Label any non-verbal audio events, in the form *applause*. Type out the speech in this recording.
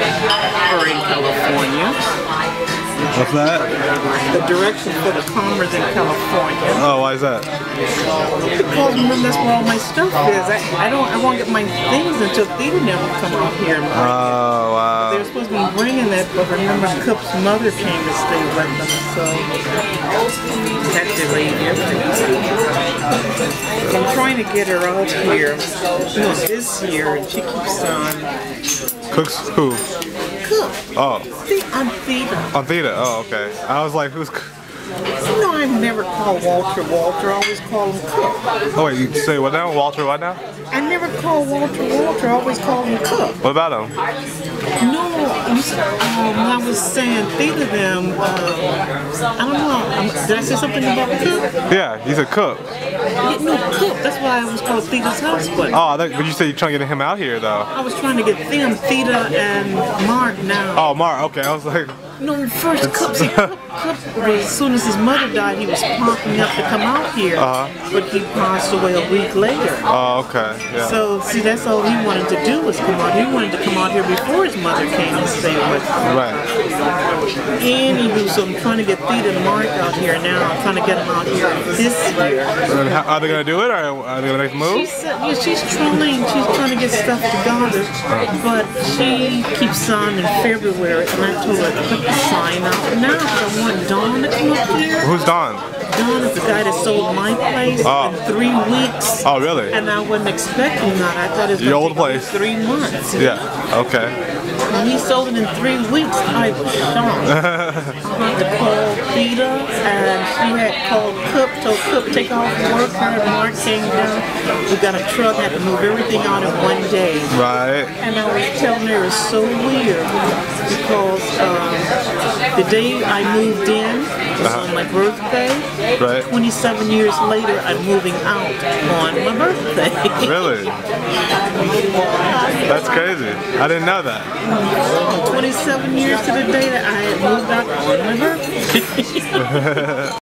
are in California. What's that? The directions for the Commerce in California. Oh, why is that? Because remember, that's where all my stuff is. I, I don't I won't get my things until Theta never come out here. Oh wow. They were supposed to be bringing that, but remember Cook's mother came to stay with them, so that delayed everything. I'm trying to get her out here this year, and she keeps on Cooks who? Cook. Oh, See, I'm Theta. on Theta. Oh, okay. I was like, who's? You know, I've never called Walter Walter. I always call him Cook. Oh wait, you say what now? Walter, what now? I never call Walter Walter. I always call him Cook. What about him? No, when I was saying Theta them, uh, I don't know. Um, did I say something about Cook? Yeah, he's a cook. Yeah, no, Cook. That's why I was called Theta's house. But Oh, that, but you said you're trying to get him out here though. I was trying to get them, Theta and Mark now. Oh, Mark. Okay, I was like, No, first Cook, see, Cook was, as soon as his mother died, he was popping up to come out here. Uh-huh. But he passed away a week later. oh, okay, yeah. So, see, that's all he wanted to do was come out. He wanted to come out here before his mother came and stay with him. Right. Anywho, so I'm um, trying to get Theta and Mark out here now. I'm trying to get them out here this year. And how, are they gonna do it, or are they gonna make a She move? said, uh, yeah, she's trying, she's trying to get stuff together, but she keeps on in February, and I told her, put the sign out now, I want Don to come up here. Who's Don? Is the guy that sold my place Oh. in three weeks. Oh, really? And I wasn't expecting that. I thought it was Your gonna old place. three months. Yeah. Okay. When he sold it in three weeks, I was shocked. *laughs* I had to call Theta, and she had called Cook, told Cook take off work. Her and Mark came down. We got a truck, had to move everything out in one day. Right. And I was telling her it was so weird because um, the day I moved in was on my birthday. Right. 27 years later, I'm moving out on my birthday. *laughs* Really? Crazy. I didn't know that. 27 years to the day that I moved out on my birthday.